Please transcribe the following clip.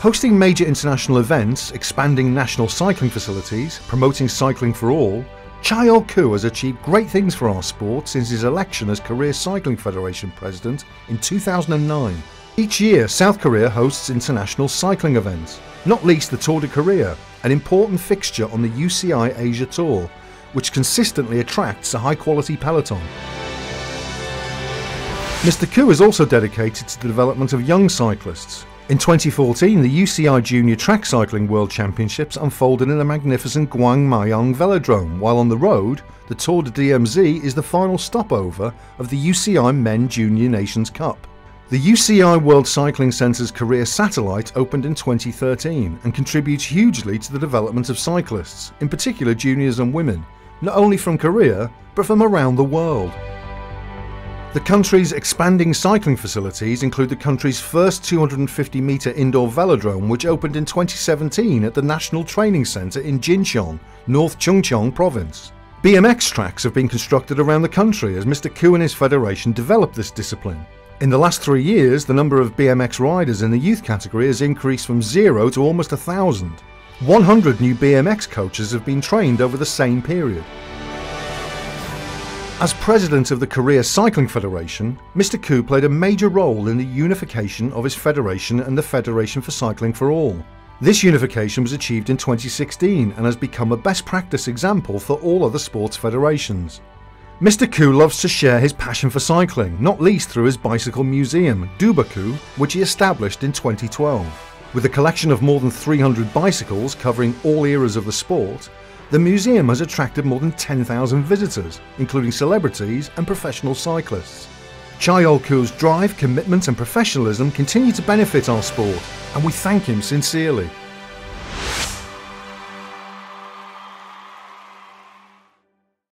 Hosting major international events, expanding national cycling facilities, promoting cycling for all, Cha-Yol Koo has achieved great things for our sport since his election as Korea Cycling Federation President in 2009. Each year, South Korea hosts international cycling events, not least the Tour de Korea, an important fixture on the UCI Asia Tour, which consistently attracts a high quality peloton. Mr. Koo is also dedicated to the development of young cyclists. In 2014, the UCI Junior Track Cycling World Championships unfolded in the magnificent Gwangmyeong Velodrome, while on the road, the Tour de DMZ is the final stopover of the UCI Men Junior Nations Cup. The UCI World Cycling Centre's Korea satellite opened in 2013 and contributes hugely to the development of cyclists, in particular juniors and women, not only from Korea, but from around the world. The country's expanding cycling facilities include the country's first 250 metre indoor velodrome, which opened in 2017 at the National Training Centre in Jincheon, North Chungcheong Province. BMX tracks have been constructed around the country as Mr. Koo and his federation develop this discipline. In the last three years, the number of BMX riders in the youth category has increased from zero to almost a thousand. 100 new BMX coaches have been trained over the same period. As president of the Korea Cycling Federation, Mr. Koo played a major role in the unification of his federation and the Federation for Cycling for All. This unification was achieved in 2016 and has become a best practice example for all other sports federations. Mr. Koo loves to share his passion for cycling, not least through his bicycle museum, Dubaku, which he established in 2012. With a collection of more than 300 bicycles covering all eras of the sport, the museum has attracted more than 10,000 visitors, including celebrities and professional cyclists. Cha-Yol drive, commitment and professionalism continue to benefit our sport, and we thank him sincerely.